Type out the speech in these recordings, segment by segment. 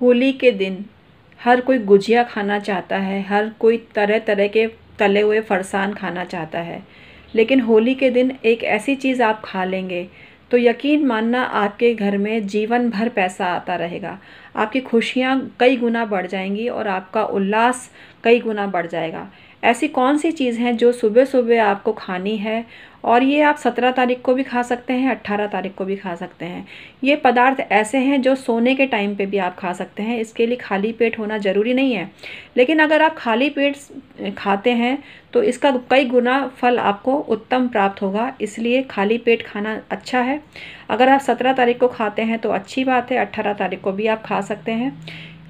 होली के दिन हर कोई गुजिया खाना चाहता है, हर कोई तरह तरह के तले हुए फरसान खाना चाहता है। लेकिन होली के दिन एक ऐसी चीज़ आप खा लेंगे तो यकीन मानना आपके घर में जीवन भर पैसा आता रहेगा। आपकी खुशियाँ कई गुना बढ़ जाएँगी और आपका उल्लास कई गुना बढ़ जाएगा। ऐसी कौन सी चीज़ हैं जो सुबह सुबह आपको खानी है और ये आप सत्रह तारीख को भी खा सकते हैं अट्ठारह तारीख को भी खा सकते हैं। ये पदार्थ ऐसे हैं जो सोने के टाइम पे भी आप खा सकते हैं। इसके लिए खाली पेट होना ज़रूरी नहीं है। लेकिन अगर आप खाली पेट खाते हैं तो इसका कई गुना फल आपको उत्तम प्राप्त होगा। इसलिए खाली पेट खाना अच्छा है। अगर आप सत्रह तारीख को खाते हैं तो अच्छी बात है, अट्ठारह तारीख को भी आप खा सकते हैं।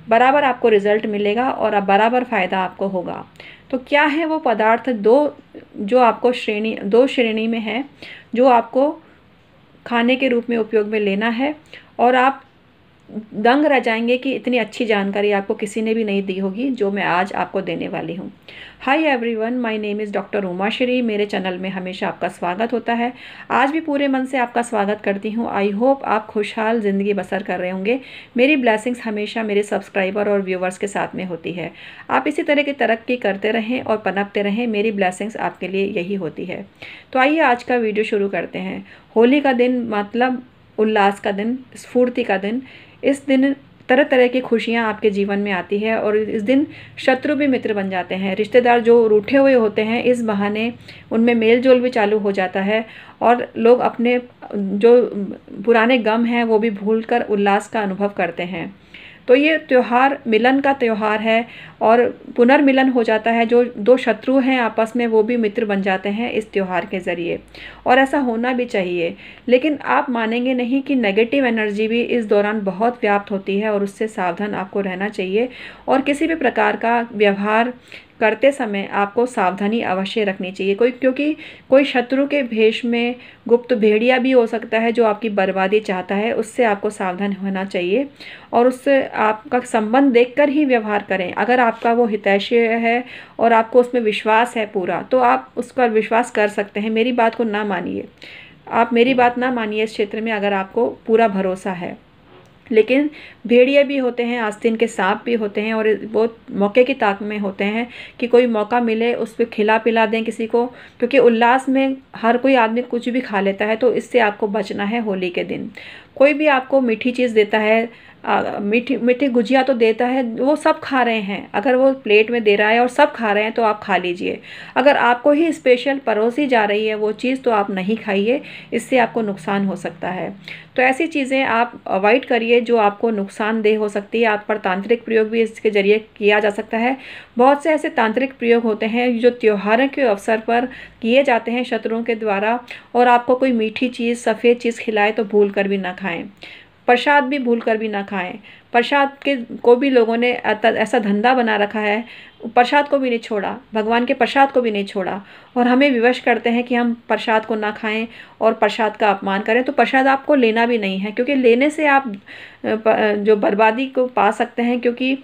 बराबर आपको रिज़ल्ट मिलेगा और अब बराबर फ़ायदा आपको होगा। तो क्या है वो पदार्थ दो, जो आपको श्रेणी, दो श्रेणी में है, जो आपको खाने के रूप में उपयोग में लेना है और आप दंग रह जाएँगे कि इतनी अच्छी जानकारी आपको किसी ने भी नहीं दी होगी, जो मैं आज आपको देने वाली हूँ। Hi everyone my name is doctor Uma Shri मेरे चैनल में हमेशा आपका स्वागत होता है। आज भी पूरे मन से आपका स्वागत करती हूँ। आई होप आप खुशहाल ज़िंदगी बसर कर रहे होंगे। मेरी ब्लैसिंग्स हमेशा मेरे सब्सक्राइबर और व्यूवर्स के साथ में होती है। आप इसी तरह की तरक्की करते रहें और पनपते रहें। मेरी ब्लैसिंग्स आपके लिए यही होती है। तो आइए आज का वीडियो शुरू करते हैं। होली का दिन मतलब उल्लास का दिन, स्फूर्ति का दिन। इस दिन तरह तरह की खुशियाँ आपके जीवन में आती है और इस दिन शत्रु भी मित्र बन जाते हैं। रिश्तेदार जो रूठे हुए होते हैं, इस बहाने उनमें मेल जोल भी चालू हो जाता है और लोग अपने जो पुराने गम हैं, वो भी भूल कर उल्लास का अनुभव करते हैं। तो ये त्यौहार, मिलन का त्यौहार है और पुनर्मिलन हो जाता है। जो दो शत्रु हैं आपस में, वो भी मित्र बन जाते हैं इस त्यौहार के ज़रिए। और ऐसा होना भी चाहिए। लेकिन आप मानेंगे नहीं कि नेगेटिव एनर्जी भी इस दौरान बहुत व्याप्त होती है और उससे सावधान आपको रहना चाहिए। और किसी भी प्रकार का व्यवहार करते समय आपको सावधानी अवश्य रखनी चाहिए। कोई, क्योंकि कोई शत्रु के भेष में गुप्त भेड़िया भी हो सकता है जो आपकी बर्बादी चाहता है, उससे आपको सावधान होना चाहिए और उससे आपका संबंध देखकर ही व्यवहार करें। अगर आपका वो हितैषी है और आपको उसमें विश्वास है पूरा तो आप उस पर विश्वास कर सकते हैं। मेरी बात को ना मानिए। आप मेरी बात ना मानिए इस क्षेत्र में अगर आपको पूरा भरोसा है। लेकिन भेड़िए भी होते हैं, आस्तीन के सांप भी होते हैं और बहुत मौके की ताक में होते हैं कि कोई मौका मिले, उस पर खिला पिला दें किसी को, क्योंकि उल्लास में हर कोई आदमी कुछ भी खा लेता है तो इससे आपको बचना है होली के दिन। कोई भी आपको मीठी चीज़ देता है मीठी मीठी गुजिया तो देता है, वो सब खा रहे हैं। अगर वो प्लेट में दे रहा है और सब खा रहे हैं तो आप खा लीजिए। अगर आपको ही स्पेशल परोसी जा रही है, वो चीज़ तो आप नहीं खाइए, इससे आपको नुकसान हो सकता है। तो ऐसी चीज़ें आप अवॉइड करिए, जो आपको नुकसानदेह हो सकती है। आप पर तांत्रिक प्रयोग भी इसके ज़रिए किया जा सकता है। बहुत से ऐसे तांत्रिक प्रयोग होते हैं, जो त्योहारों के अवसर पर किए जाते हैं शत्रुओं के द्वारा, और आपको कोई मीठी चीज़, सफ़ेद चीज़ खिलाए तो भूल कर भी ना खाएँ। प्रसाद भी भूल कर भी ना खाएँ। प्रसाद के, को भी लोगों ने ऐसा धंधा बना रखा है। प्रसाद को भी नहीं छोड़ा, भगवान के प्रसाद को भी नहीं छोड़ा। और हमें विवश करते हैं कि हम प्रसाद को ना खाएँ और प्रसाद का अपमान करें। तो प्रसाद आपको लेना भी नहीं है, क्योंकि लेने से आप जो बर्बादी को पा सकते हैं, क्योंकि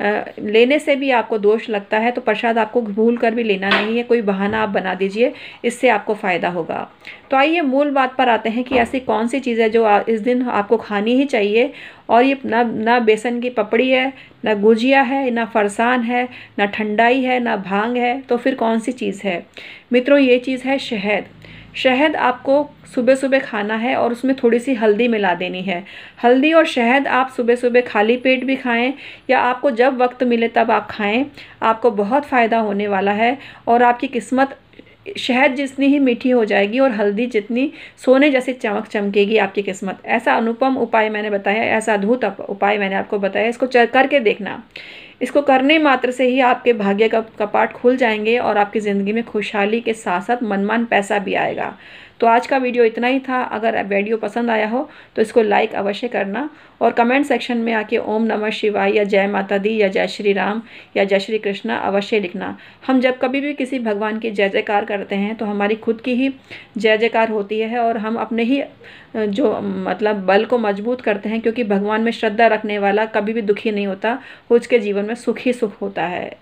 लेने से भी आपको दोष लगता है तो प्रसाद आपको भूल कर भी लेना नहीं है। कोई बहाना आप बना दीजिए, इससे आपको फ़ायदा होगा। तो आइए मूल बात पर आते हैं कि ऐसी कौन सी चीज़ है जो इस दिन आपको खानी ही चाहिए और ये ना ना बेसन की पपड़ी है, ना गुजिया है, ना फरसान है, ना ठंडाई है, ना भाँग है तो फिर कौन सी चीज़ है? मित्रों, ये चीज़ है शहद। शहद आपको सुबह सुबह खाना है और उसमें थोड़ी सी हल्दी मिला देनी है। हल्दी और शहद आप सुबह सुबह खाली पेट भी खाएँ या आपको जब वक्त मिले तब आप खाएँ, आपको बहुत फ़ायदा होने वाला है और आपकी किस्मत शहद जितनी ही मीठी हो जाएगी और हल्दी जितनी सोने जैसी चमक चमकेगी आपकी किस्मत। ऐसा अनुपम उपाय मैंने बताया, ऐसा अद्भुत उपाय मैंने आपको बताया। इसको करके देखना। इसको करने मात्र से ही आपके भाग्य का कपाट खुल जाएँगे और आपकी ज़िंदगी में खुशहाली के साथ साथ मनमान पैसा भी आएगा। तो आज का वीडियो इतना ही था। अगर वीडियो पसंद आया हो तो इसको लाइक अवश्य करना और कमेंट सेक्शन में आके ओम नमः शिवाय या जय माता दी या जय श्री राम या जय श्री कृष्णा अवश्य लिखना। हम जब कभी भी किसी भगवान की जय जयकार करते हैं तो हमारी खुद की ही जय जयकार होती है और हम अपने ही जो मतलब बल को मज़बूत करते हैं, क्योंकि भगवान में श्रद्धा रखने वाला कभी भी दुखी नहीं होता, उसके जीवन में सुख ही सुख होता है।